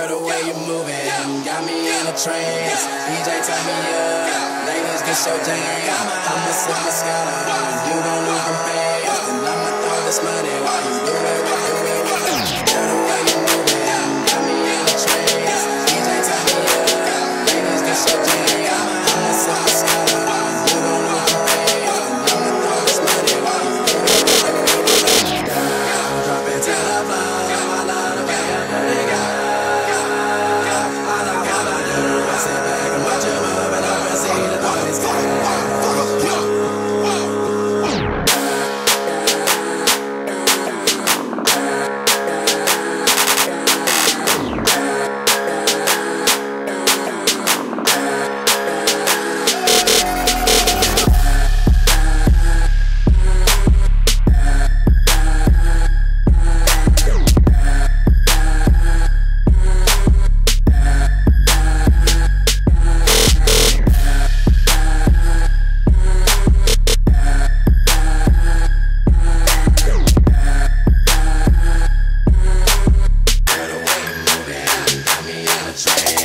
Girl, the way you're moving got me in a trance. DJ, turn me up. Ladies, get your jam. I'ma a my scholar. You don't even pay. And I'ma throw this money while you Cause I